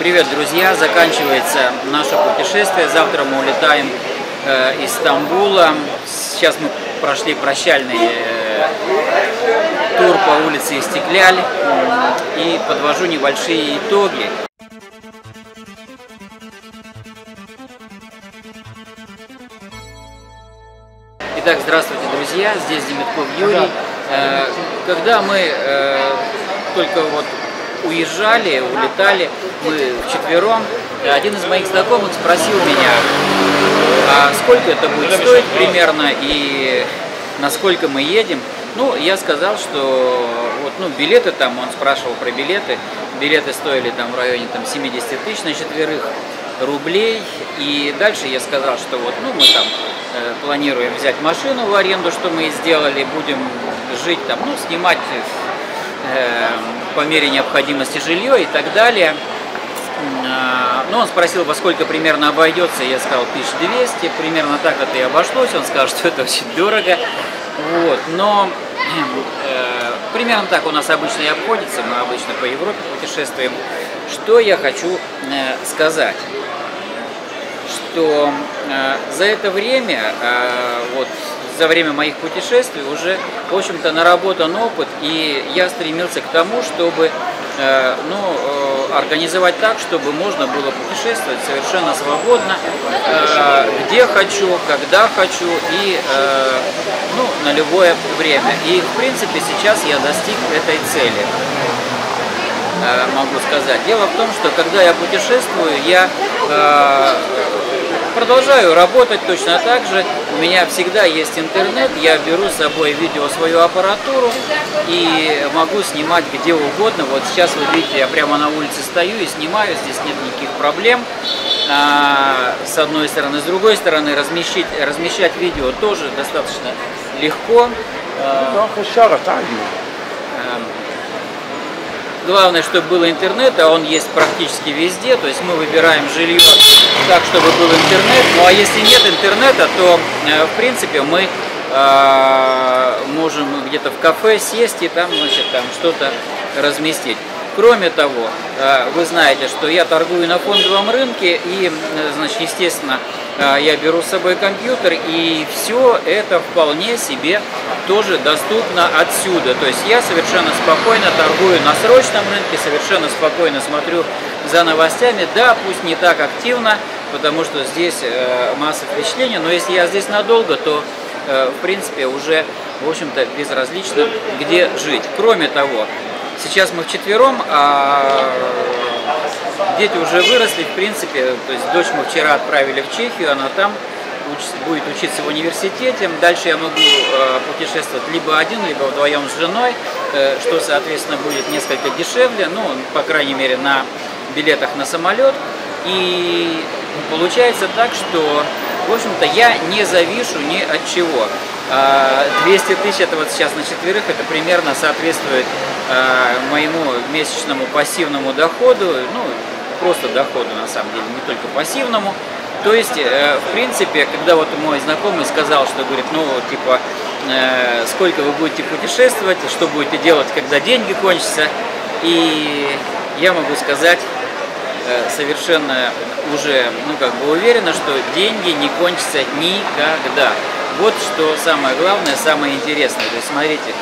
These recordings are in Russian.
Привет, друзья! Заканчивается наше путешествие. Завтра мы улетаем э, из Стамбула. Сейчас мы прошли прощальный э, тур по улице Истекляль и подвожу небольшие итоги. Итак, здравствуйте, друзья! Здесь Демитков Юрий. Э, когда мы э, только вот уезжали, улетали, мы вчетвером, один из моих знакомых спросил меня, а сколько это будет стоить примерно и насколько мы едем. Ну, я сказал, что вот, ну, билеты там, он спрашивал про билеты, билеты стоили там в районе там 70 тысяч на четверых рублей. И дальше я сказал, что вот, ну, мы там э, планируем взять машину в аренду, что мы и сделали, будем жить там, ну, снимать по мере необходимости жилье и так далее. А, ну, он спросил, во сколько примерно обойдется, я сказал 1200, примерно так это и обошлось, он сказал, что это очень дорого, вот, но э, примерно так у нас обычно и обходится, мы обычно по Европе путешествуем. Что я хочу э, сказать, что э, за это время, э, вот за время моих путешествий уже, в общем-то, наработан опыт, и я стремился к тому, чтобы э, ну, э, организовать так, чтобы можно было путешествовать совершенно свободно, э, где хочу, когда хочу и ну, на любое время. И, в принципе, сейчас я достиг этой цели могу сказать. Дело в том, что когда я путешествую, я продолжаю работать точно так же. У меня всегда есть интернет, я беру с собой видео свою аппаратуру и могу снимать где угодно. Вот сейчас вы видите, я прямо на улице стою и снимаю, здесь нет никаких проблем. А, с одной стороны, с другой стороны, размещать, размещать видео тоже достаточно легко. Главное, чтобы был интернет, а он есть практически везде. То есть мы выбираем жилье так, чтобы был интернет. Ну а если нет интернета, то э, в принципе мы э, можем где-то в кафе сесть и там, значит, там что-то разместить. Кроме того, э, вы знаете, что я торгую на фондовом рынке и, значит, естественно, я беру с собой компьютер и все это вполне себе тоже доступно отсюда. То есть я совершенно спокойно торгую на срочном рынке, совершенно спокойно смотрю за новостями. Да, пусть не так активно, потому что здесь э, масса впечатлений, но если я здесь надолго, то э, в принципе уже, в общем-то, безразлично, где жить. Кроме того, сейчас мы вчетвером, а дети уже выросли, в принципе, то есть дочь мы вчера отправили в Чехию, она там будет учиться в университете. Дальше я могу э, путешествовать либо один, либо вдвоем с женой, э, что, соответственно, будет несколько дешевле, ну, по крайней мере, на билетах на самолет. И получается так, что, в общем-то, я не завишу ни от чего. 200 а, тысяч это вот сейчас на четверых, это примерно соответствует а, моему месячному пассивному доходу, ну, просто доходу на самом деле, не только пассивному. То есть, э, в принципе, когда вот мой знакомый сказал, что говорит, ну, типа, э, сколько вы будете путешествовать, что будете делать, когда деньги кончатся, и я могу сказать э, совершенно уже, ну, как бы уверенно, что деньги не кончатся никогда. Вот что самое главное, самое интересное. То есть, смотрите,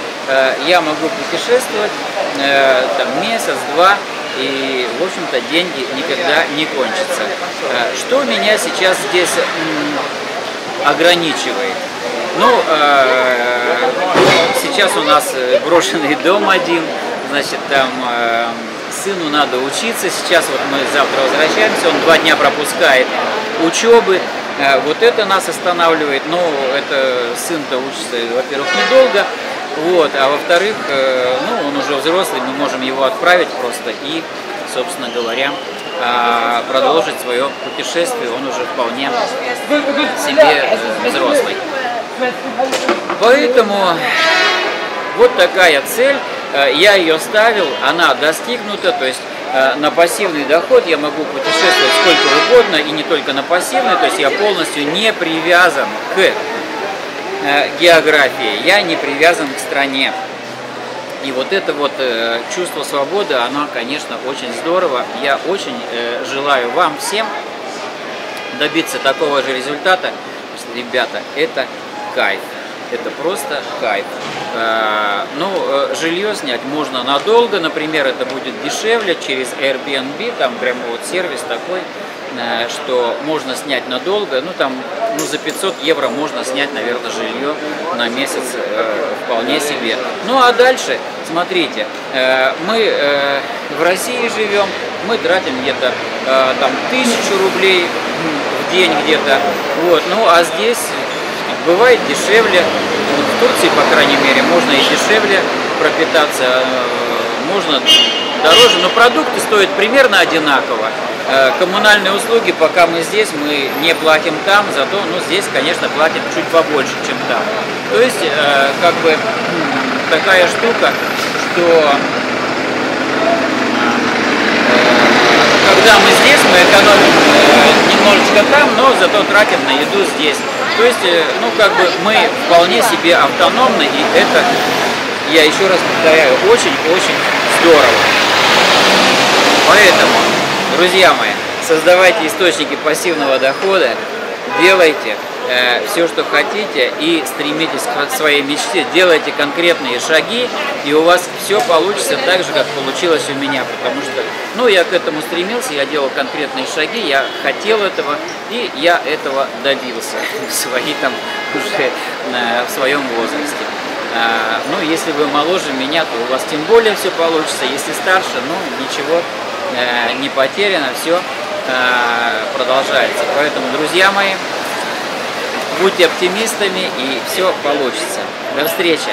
я могу путешествовать там месяц, два, и, в общем-то, деньги никогда не кончатся. Э, что меня сейчас здесь ограничивает? Ну, э, сейчас у нас брошенный дом один, значит, там э, сыну надо учиться, сейчас вот мы завтра возвращаемся, он два дня пропускает учебы, вот это нас останавливает, но это сын-то учится, во-первых, недолго, вот, а во-вторых, э, ну, он уже взрослый, мы можем его отправить просто и, собственно говоря, а, продолжить свое путешествие, он уже вполне себе э, взрослый. Поэтому вот такая цель, э, я ее ставил, она достигнута, то есть на пассивный доход я могу путешествовать сколько угодно и не только на пассивный, то есть я полностью не привязан к Э, географии, я не привязан к стране. И вот это вот э, чувство свободы, оно, конечно, очень здорово. Я очень э, желаю вам всем добиться такого же результата. Ребята, это кайф. Это просто кайф. Э, ну, э, жилье снять можно надолго, например, это будет дешевле через Airbnb, там прямо вот сервис такой, э, что можно снять надолго, ну там ну, за 500 евро можно снять, наверное, жилье на месяц э, вполне себе. Ну а дальше, смотрите, э, мы э, в России живем, мы тратим где-то э, там тысячу рублей в день где-то, вот, ну а здесь бывает дешевле, в Турции, по крайней мере, можно и дешевле пропитаться, э, можно дороже, но продукты стоят примерно одинаково. Э, коммунальные услуги, пока мы здесь, мы не платим там, зато ну, здесь, конечно, платим чуть побольше, чем там. То есть, э, как бы, такая штука, что когда мы здесь, мы экономим немножечко там, но зато тратим на еду здесь. То есть, э, ну, как бы мы вполне себе автономны, и это, я еще раз повторяю, очень-очень здорово. Поэтому, друзья мои, создавайте источники пассивного дохода, делайте э, все, что хотите, и стремитесь к своей мечте, делайте конкретные шаги, и у вас все получится так же, как получилось у меня, потому что, ну, я к этому стремился, я делал конкретные шаги, я хотел этого, и я этого добился в свои там уже э, в своем возрасте. А, ну, если вы моложе меня, то у вас тем более все получится, если старше, ну, ничего э, не потеряно, все продолжается. Поэтому, друзья мои, будьте оптимистами и все получится. До встречи!